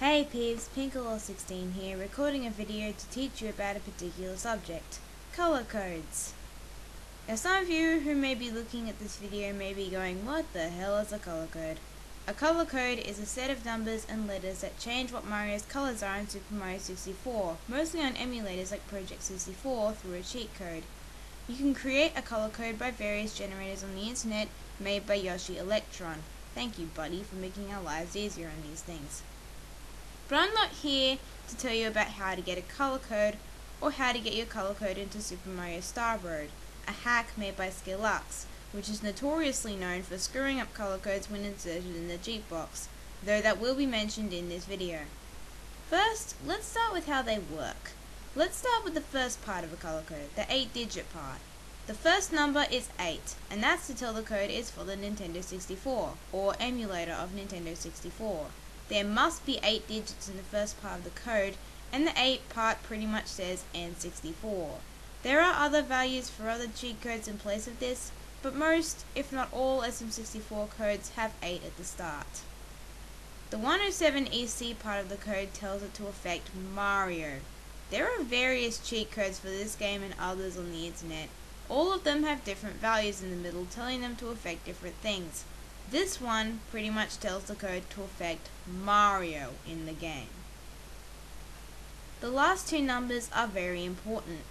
Hey peeps, Pinkolol16 here, recording a video to teach you about a particular subject, color codes. Now some of you who may be looking at this video may be going, what the hell is a color code? A color code is a set of numbers and letters that change what Mario's colors are in Super Mario 64, mostly on emulators like Project 64 through a cheat code. You can create a color code by various generators on the internet made by Yoshi Electron. Thank you buddy for making our lives easier on these things. But I'm not here to tell you about how to get a color code or how to get your color code into Super Mario Star Road, a hack made by Skelux, which is notoriously known for screwing up color codes when inserted in the Jeep box, though that will be mentioned in this video. First, let's start with how they work. Let's start with the first part of a color code, the 8 digit part. The first number is 8, and that's to tell the code is for the Nintendo 64, or emulator of Nintendo 64. There must be 8 digits in the first part of the code, and the 8 part pretty much says N64. There are other values for other cheat codes in place of this, but most, if not all, SM64 codes have 8 at the start. The 107EC part of the code tells it to affect Mario. There are various cheat codes for this game and others on the internet. All of them have different values in the middle telling them to affect different things. This one pretty much tells the code to affect Mario in the game. The last two numbers are very important.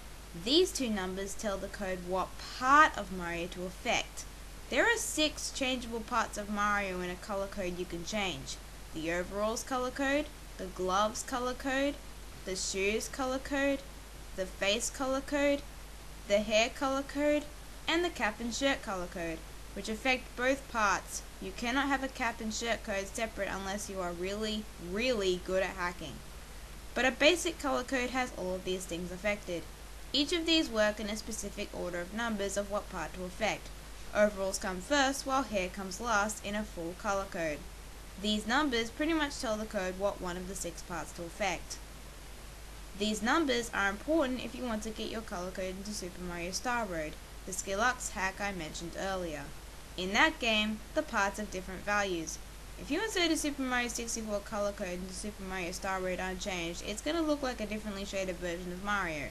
These two numbers tell the code what part of Mario to affect. There are six changeable parts of Mario in a color code you can change. The overalls color code, the gloves color code, the shoes color code, the face color code, the hair color code, and the cap and shirt color code which affect both parts. You cannot have a cap and shirt code separate unless you are really, really good at hacking. But a basic color code has all of these things affected. Each of these work in a specific order of numbers of what part to affect. Overalls come first while hair comes last in a full color code. These numbers pretty much tell the code what one of the six parts to affect. These numbers are important if you want to get your color code into Super Mario Star Road, the Skelux hack I mentioned earlier. In that game, the parts have different values. If you insert a Super Mario 64 color code into Super Mario Star Road unchanged, it's going to look like a differently shaded version of Mario.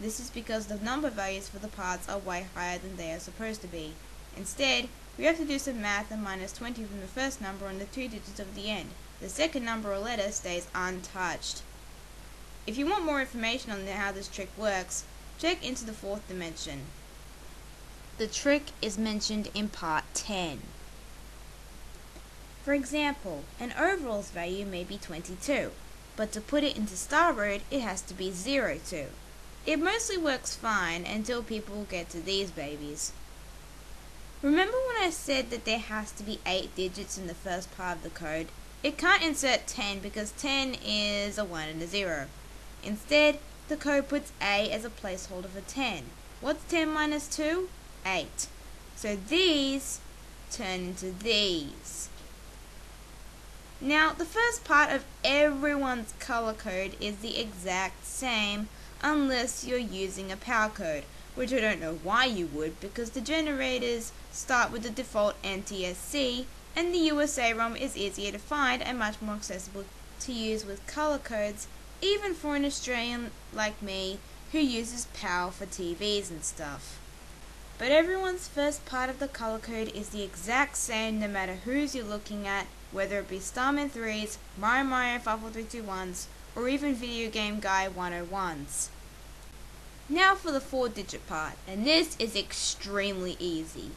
This is because the number values for the parts are way higher than they are supposed to be. Instead, we have to do some math and minus 20 from the first number on the two digits of the end. The second number or letter stays untouched. If you want more information on how this trick works, check into the fourth dimension. The trick is mentioned in part 10. For example, an overalls value may be 22, but to put it into Star Road it has to be 02. It mostly works fine until people get to these babies. Remember when I said that there has to be 8 digits in the first part of the code? It can't insert 10 because 10 is a 1 and a 0. Instead, the code puts A as a placeholder for 10. What's 10 minus 2? 8. So these turn into these. Now, the first part of everyone's color code is the exact same unless you're using a power code, which I don't know why you would because the generators start with the default NTSC and the USA ROM is easier to find and much more accessible to use with color codes even for an Australian like me who uses PAL for TVs and stuff. But everyone's first part of the color code is the exact same no matter whose you're looking at, whether it be Starman 3s, Mario Mario 54321s, or even Video Game Guy 101s. Now for the 4 digit part, and this is extremely easy.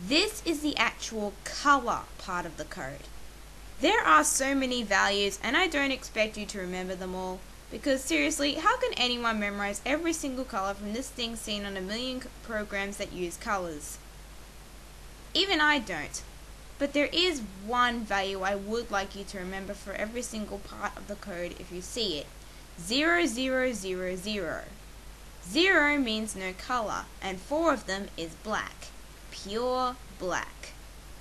This is the actual color part of the code. There are so many values and I don't expect you to remember them all. Because seriously, how can anyone memorize every single color from this thing seen on a million programs that use colors? Even I don't. But there is one value I would like you to remember for every single part of the code if you see it. 0000. Zero means no color, and four of them is black. Pure black.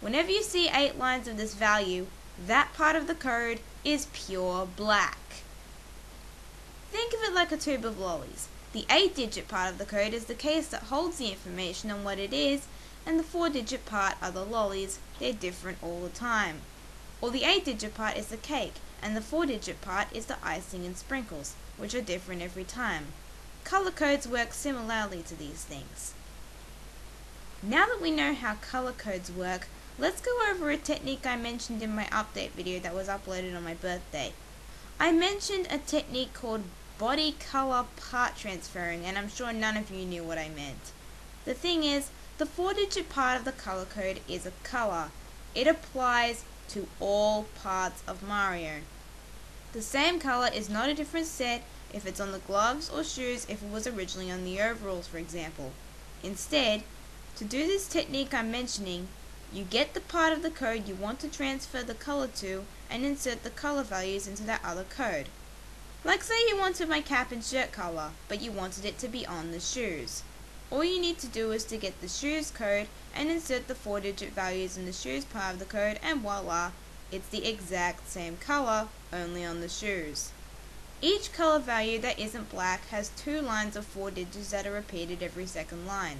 Whenever you see eight lines of this value, that part of the code is pure black. Think of it like a tube of lollies. The 8 digit part of the code is the case that holds the information on what it is, and the 4 digit part are the lollies, they're different all the time. Or the 8 digit part is the cake, and the 4 digit part is the icing and sprinkles, which are different every time. Color codes work similarly to these things. Now that we know how color codes work, let's go over a technique I mentioned in my update video that was uploaded on my birthday. I mentioned a technique called body color part transferring and I'm sure none of you knew what I meant. The thing is, the four digit part of the color code is a color. It applies to all parts of Mario. The same color is not a different set if it's on the gloves or shoes if it was originally on the overalls for example. Instead, to do this technique I'm mentioning, you get the part of the code you want to transfer the color to and insert the color values into that other code. Like say you wanted my cap and shirt color, but you wanted it to be on the shoes. All you need to do is to get the shoes code and insert the 4 digit values in the shoes part of the code and voila, it's the exact same color, only on the shoes. Each color value that isn't black has two lines of 4 digits that are repeated every second line.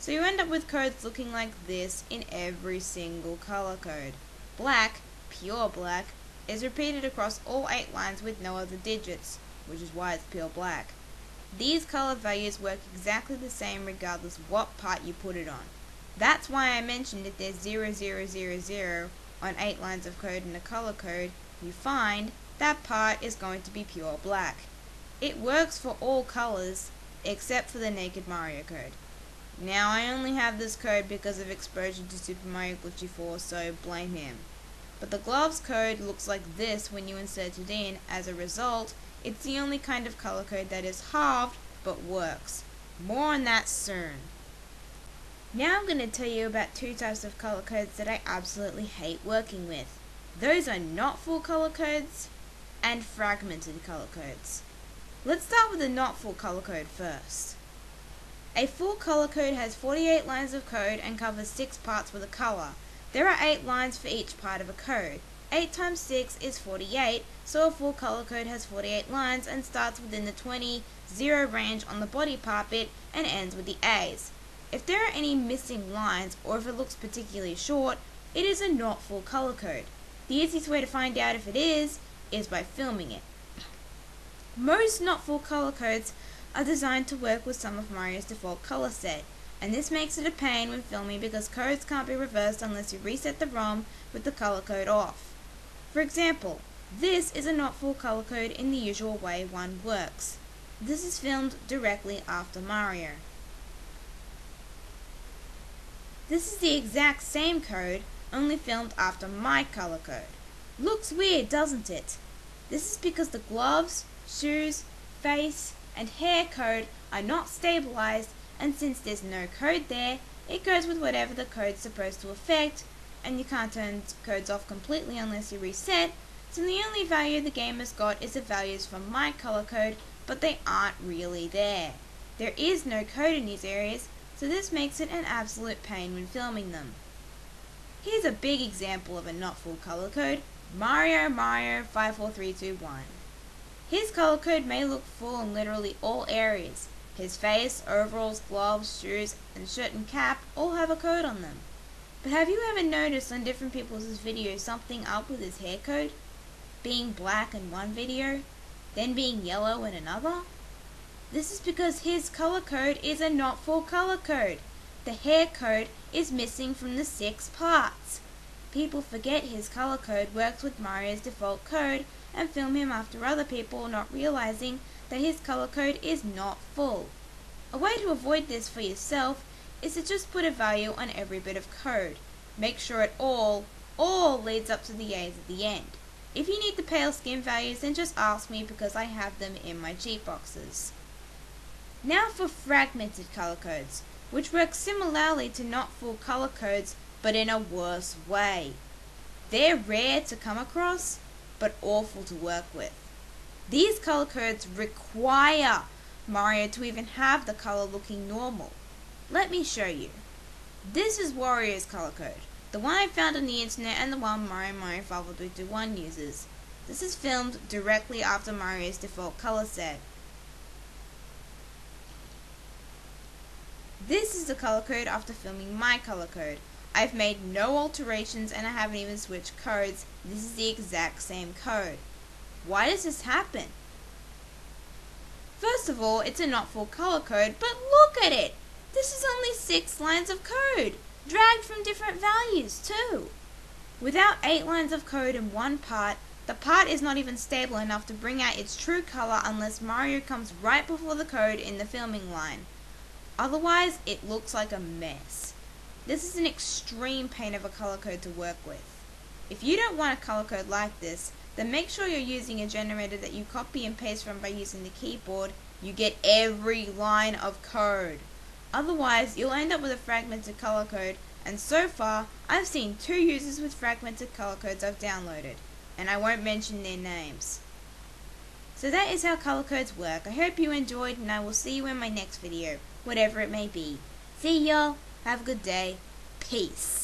So you end up with codes looking like this in every single color code. Black, pure black, is repeated across all 8 lines with no other digits, which is why it's pure black. These color values work exactly the same regardless what part you put it on. That's why I mentioned if there's 0000 on 8 lines of code in a color code, you find that part is going to be pure black. It works for all colors except for the Naked Mario code. Now I only have this code because of exposure to Super Mario Glitchy 4, so blame him. But the gloves code looks like this when you insert it in. As a result, it's the only kind of color code that is halved but works. More on that soon. Now I'm going to tell you about two types of color codes that I absolutely hate working with. Those are not full color codes and fragmented color codes. Let's start with the not full color code first. A full color code has 48 lines of code and covers 6 parts with a color. There are 8 lines for each part of a code. 8 times 6 is 48, so a full color code has 48 lines and starts within the 20, 0 range on the body part bit and ends with the A's. If there are any missing lines or if it looks particularly short, it is a not full color code. The easiest way to find out if it is, is by filming it. Most not full color codes are designed to work with some of Mario's default color set, and this makes it a pain when filming because codes can't be reversed unless you reset the ROM with the color code off. For example, this is a not full color code in the usual way one works. This is filmed directly after Mario. This is the exact same code, only filmed after my color code. Looks weird, doesn't it? This is because the gloves, shoes, face, and hair code are not stabilized and since there's no code there, it goes with whatever the code's supposed to affect and you can't turn codes off completely unless you reset, so the only value the game has got is the values from my color code, but they aren't really there. There is no code in these areas, so this makes it an absolute pain when filming them. Here's a big example of a not full color code, Mario Mario 54321. His color code may look full in literally all areas. His face, overalls, gloves, shoes, and shirt and cap all have a code on them. But have you ever noticed on different people's videos something up with his hair code? Being black in one video, then being yellow in another? This is because his color code is a not full color code. The hair code is missing from the six parts. People forget his color code works with Mario's default code and film him after other people not realizing that his color code is not full. A way to avoid this for yourself is to just put a value on every bit of code. Make sure it all, all leads up to the A's at the end. If you need the pale skin values, then just ask me because I have them in my cheat boxes. Now for fragmented color codes, which work similarly to not full color codes, but in a worse way. They're rare to come across, but awful to work with. These color codes require Mario to even have the color looking normal. Let me show you. This is Wario's color code, the one I found on the internet and the one Mario Mario 50321 uses. This is filmed directly after Mario's default color set. This is the color code after filming my color code. I've made no alterations and I haven't even switched codes. This is the exact same code. Why does this happen? First of all, it's a not full color code, but look at it! This is only six lines of code, dragged from different values too. Without eight lines of code in one part, the part is not even stable enough to bring out its true color unless Mario comes right before the code in the filming line. Otherwise, it looks like a mess. This is an extreme pain of a color code to work with. If you don't want a color code like this, then make sure you're using a generator that you copy and paste from by using the keyboard. You get every line of code. Otherwise, you'll end up with a fragmented color code, and so far, I've seen two users with fragmented color codes I've downloaded, and I won't mention their names. So that is how color codes work. I hope you enjoyed, and I will see you in my next video, whatever it may be. See y'all! Have a good day. Peace.